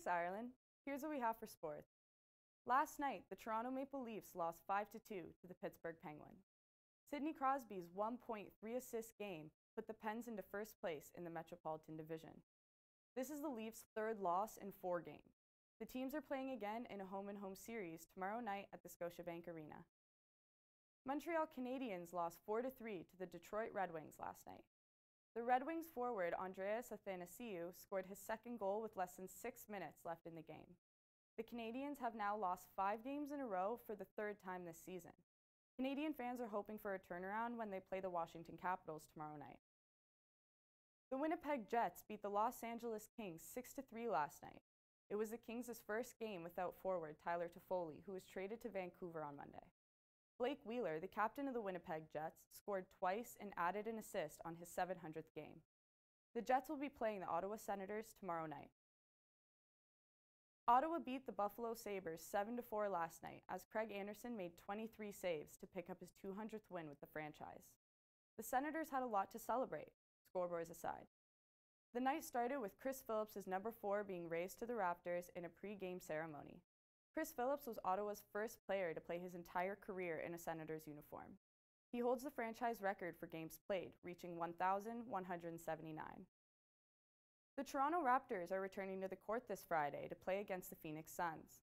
Thanks, Ireland. Here's what we have for sports. Last night, the Toronto Maple Leafs lost 5 2 to the Pittsburgh Penguins. Sidney Crosby's 1.3 assist game put the Pens into first place in the Metropolitan Division. This is the Leafs' third loss in four games. The teams are playing again in a home and home series tomorrow night at the Scotiabank Arena. Montreal Canadiens lost 4 3 to the Detroit Red Wings last night. The Red Wings forward Andreas Athanasiou scored his second goal with less than six minutes left in the game. The Canadiens have now lost five games in a row for the third time this season. Canadian fans are hoping for a turnaround when they play the Washington Capitals tomorrow night. The Winnipeg Jets beat the Los Angeles Kings 6 3 last night. It was the Kings' first game without forward Tyler Toffoli, who was traded to Vancouver on Monday. Blake Wheeler, the captain of the Winnipeg Jets, scored twice and added an assist on his 700th game. The Jets will be playing the Ottawa Senators tomorrow night. Ottawa beat the Buffalo Sabres 7 4 last night as Craig Anderson made 23 saves to pick up his 200th win with the franchise. The Senators had a lot to celebrate, scoreboards aside. The night started with Chris Phillips' number 4 being raised to the rafters in a pre-game ceremony. Chris Phillips was Ottawa's first player to play his entire career in a Senators uniform. He holds the franchise record for games played, reaching 1,179. The Toronto Raptors are returning to the court this Friday to play against the Phoenix Suns.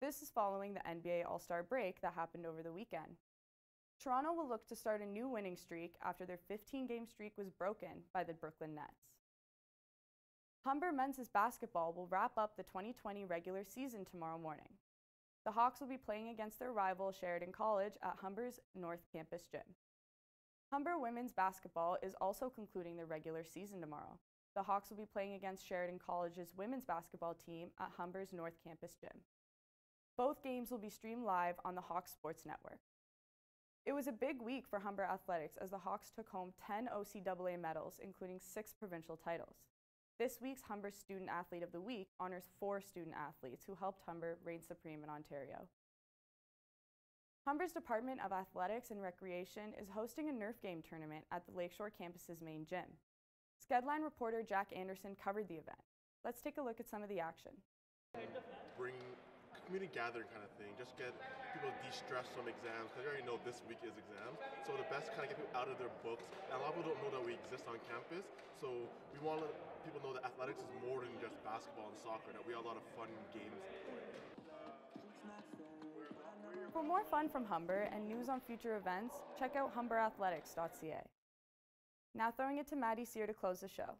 This is following the NBA All Star break that happened over the weekend. Toronto will look to start a new winning streak after their 15 game streak was broken by the Brooklyn Nets. Humber men's basketball will wrap up the 2020 regular season tomorrow morning. The Hawks will be playing against their rival Sheridan College at Humber's North Campus gym. Humber women's basketball is also concluding their regular season tomorrow. The Hawks will be playing against Sheridan College's women's basketball team at Humber's North Campus gym. Both games will be streamed live on the Hawks Sports Network. It was a big week for Humber athletics as the Hawks took home 10 OCAA medals, including six provincial titles. This week's Humber Student Athlete of the Week honors four student athletes who helped Humber reign supreme in Ontario. Humber's Department of Athletics and Recreation is hosting a Nerf game tournament at the Lakeshore campus's main gym. Skedline reporter Jack Anderson covered the event. Let's take a look at some of the action. Bring community gathering kind of thing. Just get people de-stress from exams because they already know this week is exams. So the best kind of get people out of their books. And a lot of people don't know that we exist on campus. So we want to people know that athletics is more than just basketball and soccer. That we have a lot of fun games. For more fun from Humber and news on future events, check out humberathletics.ca. Now throwing it to Maddie Sear to close the show.